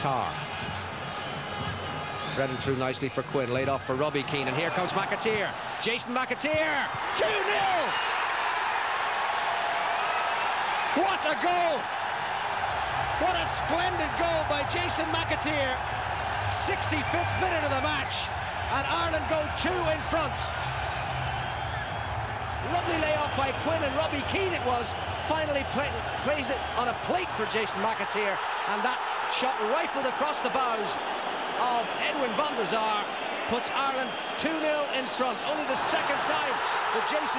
Carr. Threading through nicely for Quinn, laid off for Robbie Keane, and here comes McAteer. Jason McAteer, 2-0! What a goal! What a splendid goal by Jason McAteer. 65th minute of the match, and Ireland go two in front. Lovely layoff by Quinn and Robbie Keane it was. Finally play, plays it on a plate for Jason McAteer, and that shot rifled across the bows of Edwin van der puts Ireland 2-0 in front. Only the second time that Jason